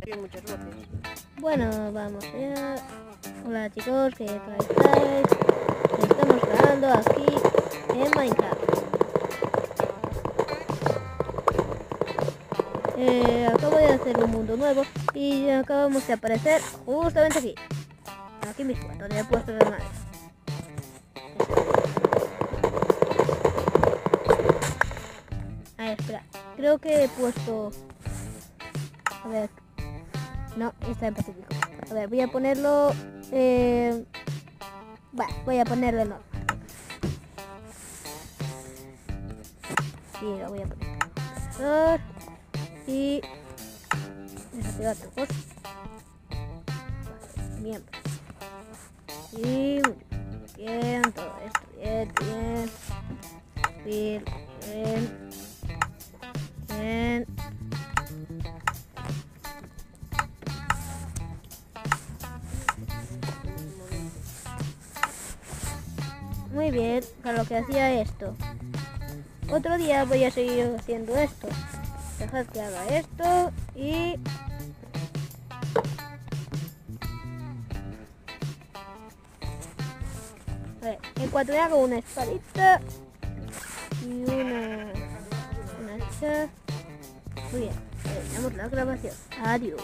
Ropa. Bueno, vamos allá. Hola chicos, ¿qué tal estáis? Estamos grabando aquí en Minecraft. Eh, acabo de hacer un mundo nuevo y acabamos de aparecer justamente aquí. Aquí mismo, donde he puesto las madera. A ver, espera. Creo que he puesto... A ver. No, está en Pacífico. A ver, voy a ponerlo... Eh... Va, voy a ponerlo en normal. Sí, lo voy a poner. Y... Bien. Y... Bien, todo esto. Bien. Bien, bien. Bien. Muy bien, para lo que hacía esto. Otro día voy a seguir haciendo esto. Dejad que haga esto y... A ver, en cuanto hago una espadita y una... una hacha... Muy bien, terminamos la grabación. Adiós.